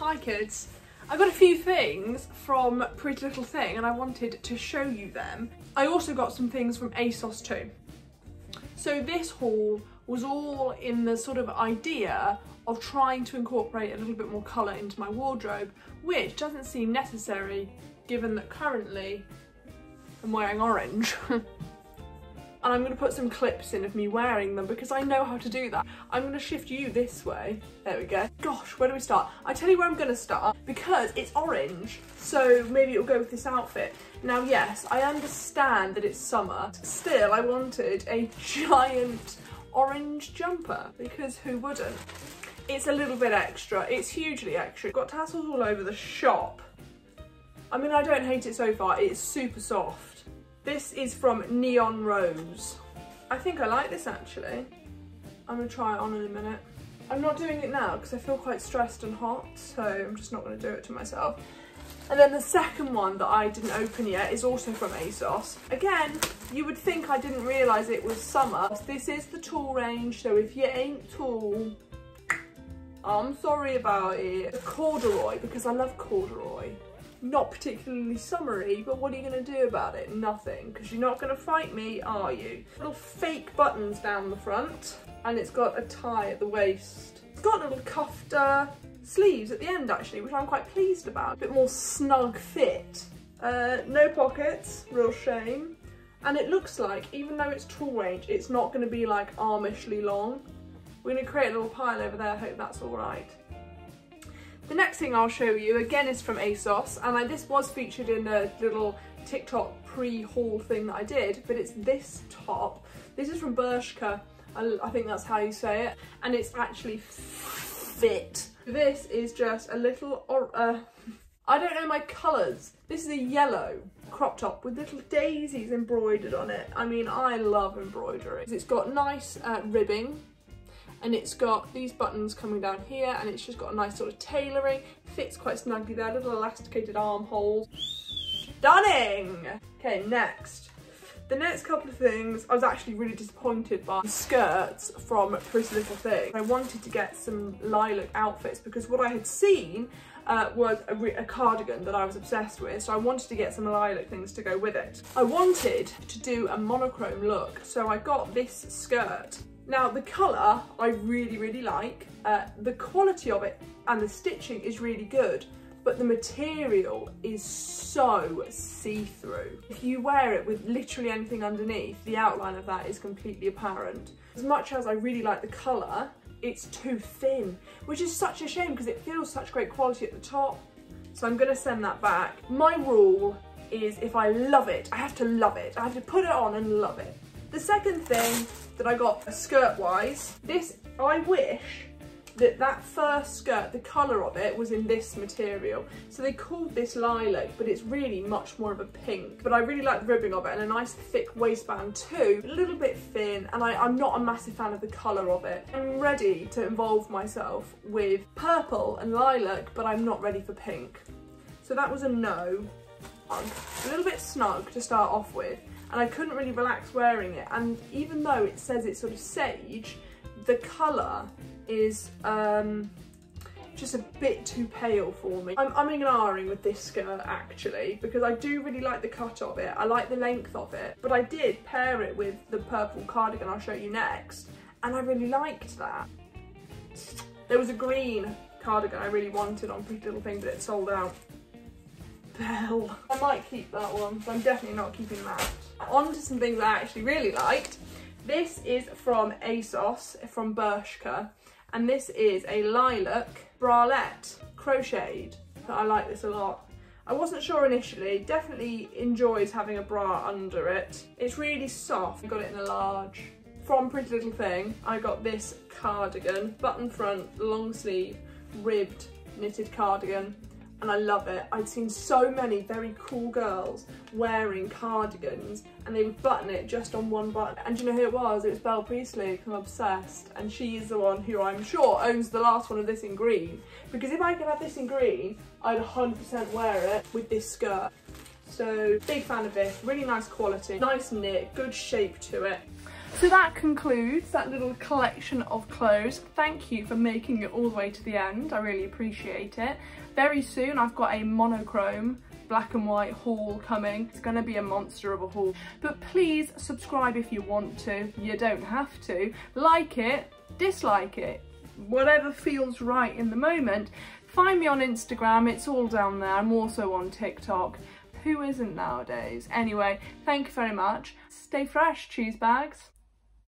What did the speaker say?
Hi kids. I got a few things from Pretty Little Thing and I wanted to show you them. I also got some things from ASOS too. So this haul was all in the sort of idea of trying to incorporate a little bit more colour into my wardrobe, which doesn't seem necessary given that currently I'm wearing orange. and I'm going to put some clips in of me wearing them because I know how to do that. I'm going to shift you this way. There we go. Gosh, where do we start? I tell you where I'm going to start because it's orange, so maybe it'll go with this outfit. Now, yes, I understand that it's summer. Still, I wanted a giant orange jumper because who wouldn't? It's a little bit extra. It's hugely extra. Got tassels all over the shop. I mean, I don't hate it so far. It's super soft. This is from Neon Rose. I think I like this actually. I'm gonna try it on in a minute. I'm not doing it now because I feel quite stressed and hot, so I'm just not gonna do it to myself. And then the second one that I didn't open yet is also from ASOS. Again, you would think I didn't realise it was summer. This is the tall range, so if you ain't tall, I'm sorry about it. Corduroy, because I love corduroy not particularly summery, but what are you going to do about it? Nothing, because you're not going to fight me, are you? Little fake buttons down the front, and it's got a tie at the waist. It's got a little cuffed uh, sleeves at the end, actually, which I'm quite pleased about. A bit more snug fit. Uh, no pockets, real shame. And it looks like, even though it's tall range, it's not going to be like armishly long. We're going to create a little pile over there, hope that's all right. The next thing I'll show you again is from ASOS and this was featured in a little TikTok pre-haul thing that I did, but it's this top. This is from Bershka, I, I think that's how you say it, and it's actually fit. This is just a little, or, uh, I don't know my colours. This is a yellow crop top with little daisies embroidered on it. I mean, I love embroidery. It's got nice uh, ribbing and it's got these buttons coming down here and it's just got a nice sort of tailoring fits quite snugly there little elasticated armholes stunning okay next the next couple of things I was actually really disappointed by the skirts from Pretty Little Thing. I wanted to get some lilac outfits because what I had seen uh, was a, a, cardigan that I was obsessed with, so I wanted to get some lilac things to go with it. I wanted to do a monochrome look, so I got this skirt now the colour I really, really like. Uh, the quality of it and the stitching is really good, but the material is so see-through. If you wear it with literally anything underneath, the outline of that is completely apparent. As much as I really like the colour, it's too thin, which is such a shame because it feels such great quality at the top. So I'm gonna send that back. My rule is if I love it, I have to love it. I have to put it on and love it. The second thing that I got skirt-wise, this, I wish that that first skirt, the colour of it was in this material. So they called this lilac, but it's really much more of a pink. But I really like the ribbing of it and a nice thick waistband too. A little bit thin and I, I'm not a massive fan of the colour of it. I'm ready to involve myself with purple and lilac, but I'm not ready for pink. So that was a no. A little bit snug to start off with and I couldn't really relax wearing it and even though it says it's sort of sage the colour is um, just a bit too pale for me. I'm umming and ahhing with this skirt actually because I do really like the cut of it, I like the length of it, but I did pair it with the purple cardigan I'll show you next and I really liked that. There was a green cardigan I really wanted on Pretty Little Thing but it sold out. Bell. I might keep that one, but I'm definitely not keeping that on to some things I actually really liked. This is from ASOS, from Bershka, and this is a lilac bralette, crocheted. I like this a lot. I wasn't sure initially, definitely enjoys having a bra under it. It's really soft, I got it in a large. From Pretty Little Thing, I got this cardigan, button front, long sleeve, ribbed knitted cardigan and I love it. I'd seen so many very cool girls wearing cardigans and they would button it just on one button. And you know who it was? It was Bel Priestley, I'm obsessed. And she is the one who I'm sure owns the last one of this in green. Because if I could have this in green, I'd 100% wear it with this skirt. So big fan of this, really nice quality, nice knit, good shape to it. So that concludes that little collection of clothes. Thank you for making it all the way to the end. I really appreciate it. Very soon I've got a monochrome black and white haul coming. It's going to be a monster of a haul. But please subscribe if you want to. You don't have to. Like it, dislike it, whatever feels right in the moment. Find me on Instagram, it's all down there. I'm also on TikTok. Who isn't nowadays? Anyway, thank you very much. Stay fresh, cheese bags.